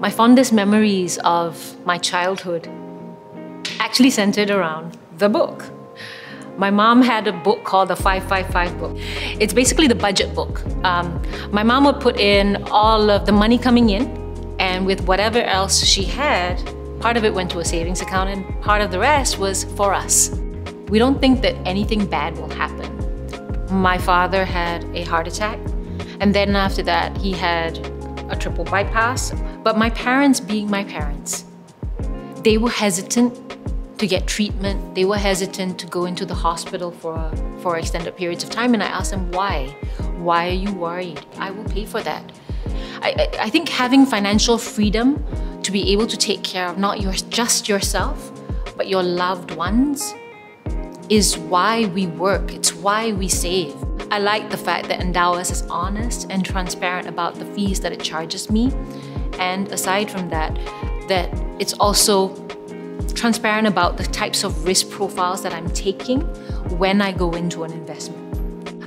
My fondest memories of my childhood actually centered around the book. My mom had a book called the 555 book. It's basically the budget book. Um, my mom would put in all of the money coming in, and with whatever else she had, part of it went to a savings account, and part of the rest was for us. We don't think that anything bad will happen. My father had a heart attack, and then after that, he had a triple bypass. But my parents, being my parents, they were hesitant to get treatment. They were hesitant to go into the hospital for, for extended periods of time. And I asked them, why? Why are you worried? I will pay for that. I, I, I think having financial freedom to be able to take care of not your, just yourself, but your loved ones is why we work. It's why we save. I like the fact that Endowus is honest and transparent about the fees that it charges me. And aside from that, that it's also transparent about the types of risk profiles that I'm taking when I go into an investment.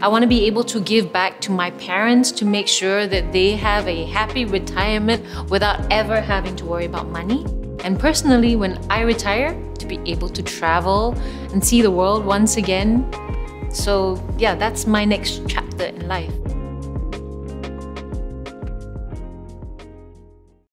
I want to be able to give back to my parents to make sure that they have a happy retirement without ever having to worry about money. And personally, when I retire, to be able to travel and see the world once again so yeah, that's my next chapter in life.